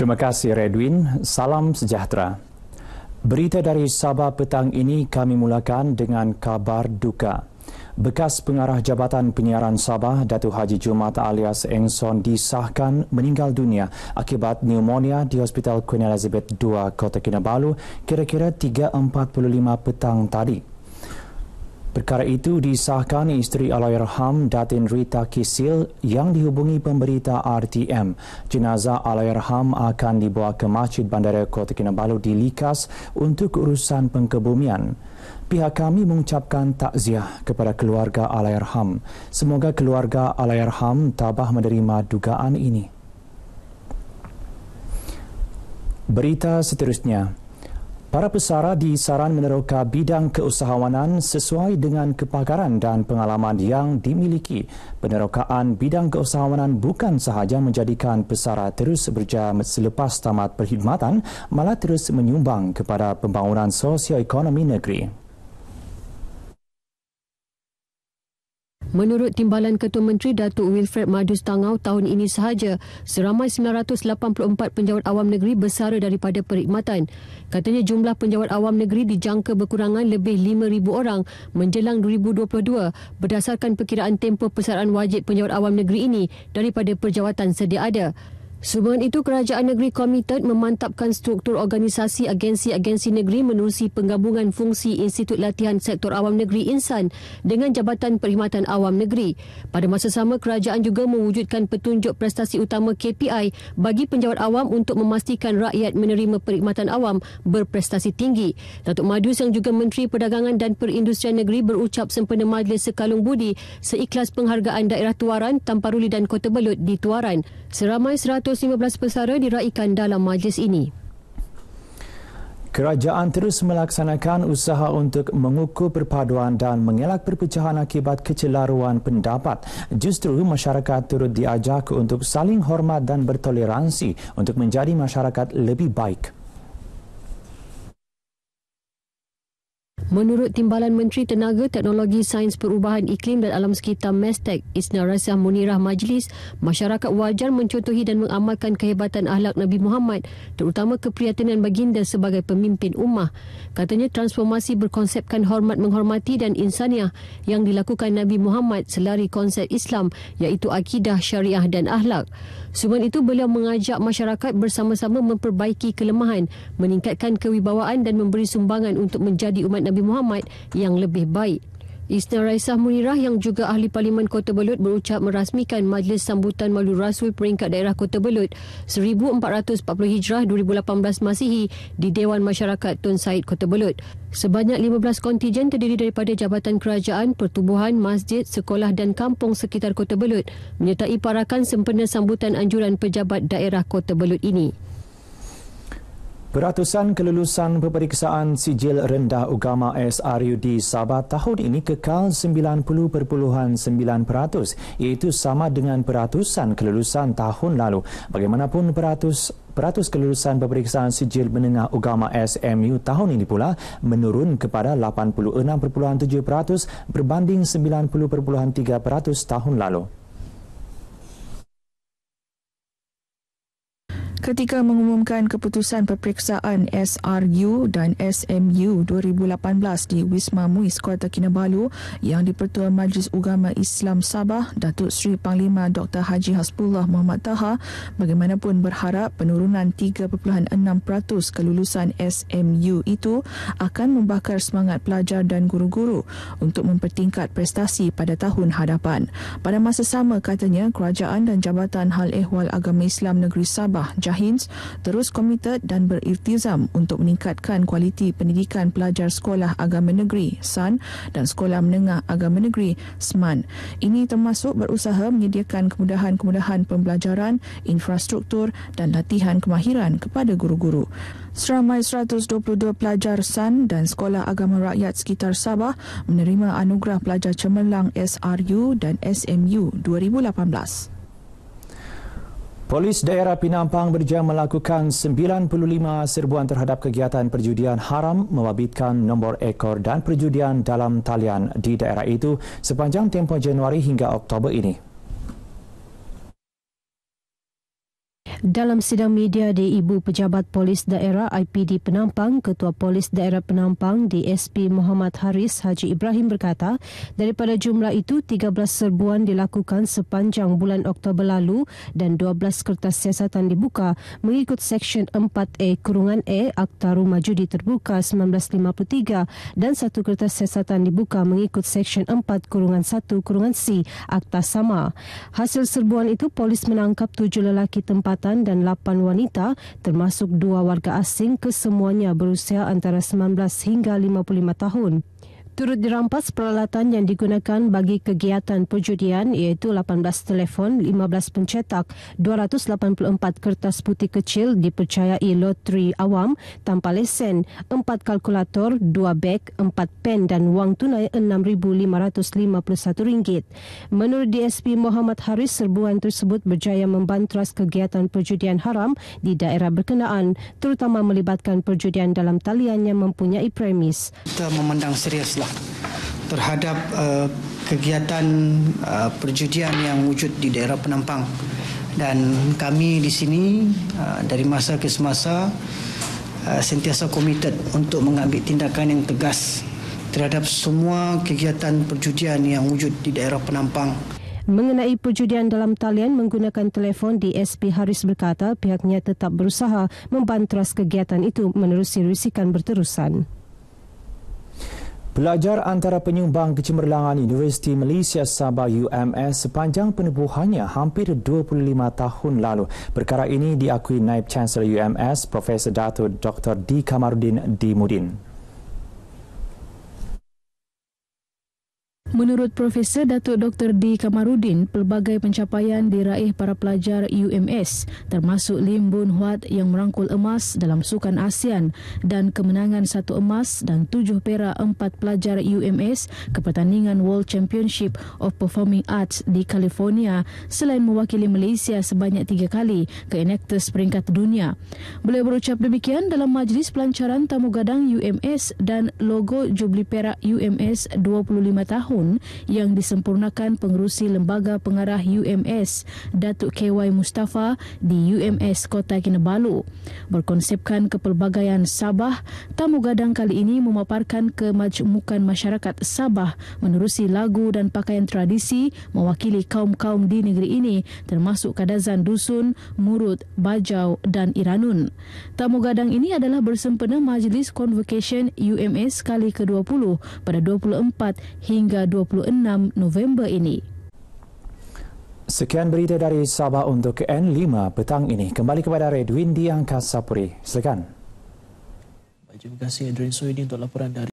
Terima kasih Redwin. Salam sejahtera. Berita dari Sabah petang ini kami mulakan dengan kabar duka. Bekas pengarah Jabatan Penyiaran Sabah, Datuk Haji Jumat alias Engson disahkan meninggal dunia akibat pneumonia di Hospital Queen Elizabeth II, Kota Kinabalu kira-kira 3.45 petang tadi. Perkara itu disahkan isteri Alairham Datin Rita Kisil yang dihubungi pemberita RTM. Jenazah Alairham akan dibawa ke Masjid Bandara Kota Kinabalu di Likas untuk urusan pengkebumian. Pihak kami mengucapkan takziah kepada keluarga Alairham. Semoga keluarga Alairham tabah menerima dugaan ini. Berita seterusnya. Para pesara disaran meneroka bidang keusahawanan sesuai dengan kepakaran dan pengalaman yang dimiliki. Penerokaan bidang keusahawanan bukan sahaja menjadikan pesara terus berjaya selepas tamat perkhidmatan, malah terus menyumbang kepada pembangunan sosioekonomi negeri. Menurut Timbalan Ketua Menteri Datuk Wilfred Madus Tangau, tahun ini sahaja seramai 984 penjawat awam negeri bersara daripada perkhidmatan. Katanya jumlah penjawat awam negeri dijangka berkurangan lebih 5,000 orang menjelang 2022 berdasarkan perkiraan tempoh persaraan wajib penjawat awam negeri ini daripada perjawatan sedia ada. Sehubungan itu, kerajaan negeri komited memantapkan struktur organisasi agensi-agensi negeri menerusi penggabungan fungsi Institut Latihan Sektor Awam Negeri Insan dengan Jabatan Perkhidmatan Awam Negeri. Pada masa sama, kerajaan juga mewujudkan petunjuk prestasi utama KPI bagi penjawat awam untuk memastikan rakyat menerima perkhidmatan awam berprestasi tinggi. Datuk Madus yang juga Menteri Perdagangan dan Perindustrian Negeri berucap sempena Majlis Sekalung Budi seikhlas penghargaan daerah Tuaran, Tamparuli dan Kota Belut di Tuaran. Seramai 115 pesara diraikan dalam majlis ini. Kerajaan terus melaksanakan usaha untuk mengukur perpaduan dan mengelak perpecahan akibat kecelaruan pendapat. Justru masyarakat turut diajak untuk saling hormat dan bertoleransi untuk menjadi masyarakat lebih baik. Menurut Timbalan Menteri Tenaga Teknologi Sains Perubahan Iklim dan Alam Sekitar Mestek Isna Rasah Munirah Majlis, masyarakat wajar mencontohi dan mengamalkan kehebatan ahlak Nabi Muhammad terutama keprihatinan baginda sebagai pemimpin ummah. Katanya transformasi berkonsepkan hormat menghormati dan insaniah yang dilakukan Nabi Muhammad selari konsep Islam iaitu akidah, syariah dan ahlak. Sebab itu beliau mengajak masyarakat bersama-sama memperbaiki kelemahan, meningkatkan kewibawaan dan memberi sumbangan untuk menjadi umat Nabi Muhammad yang lebih baik. Isna Raisah Munirah yang juga ahli Parlimen Kota Belud berucap merasmikan Majlis Sambutan Malu Rasul Peringkat Daerah Kota Belud 1440 Hijrah 2018 Masihi di Dewan Masyarakat Tun Said Kota Belud. Sebanyak 15 kontijen terdiri daripada Jabatan Kerajaan, Pertubuhan, Masjid, Sekolah dan Kampung sekitar Kota Belud menyertai parakan sempena sambutan anjuran pejabat daerah Kota Belud ini. Peratusan kelulusan peperiksaan sijil rendah agama SRU di Sabah tahun ini kekal 90.9% iaitu sama dengan peratusan kelulusan tahun lalu. Bagaimanapun peratus Peratus kelulusan peperiksaan sijil menengah agama SMU tahun ini pula menurun kepada 86.7% berbanding 90.3% tahun lalu. Ketika mengumumkan keputusan peperiksaan SRU dan SMU 2018 di Wisma Muiz Kota Kinabalu yang dipertua Majlis Ugama Islam Sabah Datuk Seri Panglima Dr Haji Hasbullah Muhammad Taha bagaimanapun berharap penurunan 3.6% kelulusan SMU itu akan membakar semangat pelajar dan guru-guru untuk mempertingkat prestasi pada tahun hadapan. Pada masa sama katanya kerajaan dan Jabatan Hal Ehwal Agama Islam Negeri Sabah Jahins terus komited dan berirtizam untuk meningkatkan kualiti pendidikan pelajar Sekolah Agama Negeri SAN dan Sekolah Menengah Agama Negeri SMAN. Ini termasuk berusaha menyediakan kemudahan-kemudahan pembelajaran, infrastruktur dan latihan kemahiran kepada guru-guru. Seramai 122 pelajar SAN dan Sekolah Agama Rakyat sekitar Sabah menerima anugerah pelajar cemerlang SRU dan SMU 2018. Polis daerah Pinampang berjaya melakukan 95 serbuan terhadap kegiatan perjudian haram membabitkan nombor ekor dan perjudian dalam talian di daerah itu sepanjang tempoh Januari hingga Oktober ini. Dalam sidang media di Ibu Pejabat Polis Daerah IPD Penampang, Ketua Polis Daerah Penampang DSP Muhammad Haris Haji Ibrahim berkata, daripada jumlah itu 13 serbuan dilakukan sepanjang bulan Oktober lalu dan 12 kertas siasatan dibuka mengikut Seksyen 4A Kurungan A Akta Rumah Judi Terbuka 1953 dan satu kertas siasatan dibuka mengikut Seksyen 4 Kurungan 1 Kurungan C Akta Sama. Hasil serbuan itu polis menangkap tujuh lelaki tempatan tempatan dan 8 wanita termasuk dua warga asing kesemuanya berusia antara 19 hingga 55 tahun turut dirampas peralatan yang digunakan bagi kegiatan perjudian iaitu 18 telefon, 15 pencetak, 284 kertas putih kecil dipercayai loteri awam tanpa lesen, 4 kalkulator, 2 beg, 4 pen dan wang tunai RM6,551. Menurut DSP Muhammad Haris, serbuan tersebut berjaya membantras kegiatan perjudian haram di daerah berkenaan, terutama melibatkan perjudian dalam talian yang mempunyai premis. Kita memandang seriuslah terhadap uh, kegiatan uh, perjudian yang wujud di daerah Penampang dan kami di sini uh, dari masa ke semasa uh, sentiasa komited untuk mengambil tindakan yang tegas terhadap semua kegiatan perjudian yang wujud di daerah Penampang. Mengenai perjudian dalam talian menggunakan telefon, DSP Haris berkata pihaknya tetap berusaha membantras kegiatan itu menerusi risikan berterusan. Pelajar antara penyumbang kecemerlangan Universiti Malaysia Sabah UMS sepanjang penubuhannya hampir 25 tahun lalu. Perkara ini diakui Naib Chancellor UMS Profesor Datuk Dr. D. Kamarudin D. Mudin. Menurut Profesor Datuk Dr. D. Kamarudin, pelbagai pencapaian diraih para pelajar UMS termasuk Lim Boon Huat yang merangkul emas dalam Sukan ASEAN dan kemenangan satu emas dan tujuh perak empat pelajar UMS ke pertandingan World Championship of Performing Arts di California selain mewakili Malaysia sebanyak tiga kali ke Enactus peringkat dunia. Beliau berucap demikian dalam majlis pelancaran tamu gadang UMS dan logo Jubli Perak UMS 25 tahun tahun yang disempurnakan pengerusi Lembaga Pengarah UMS Datuk KY Mustafa di UMS Kota Kinabalu. Berkonsepkan kepelbagaian Sabah, tamu gadang kali ini memaparkan kemajmukan masyarakat Sabah menerusi lagu dan pakaian tradisi mewakili kaum-kaum di negeri ini termasuk Kadazan Dusun, Murut, Bajau dan Iranun. Tamu gadang ini adalah bersempena Majlis Convocation UMS kali ke-20 pada 24 hingga 26 November ini. Sekian berita dari Sabah untuk N5 petang ini. Kembali kepada Redwin di Angkasa Puri. Silakan. Terima kasih Adrian Soedi untuk laporan dari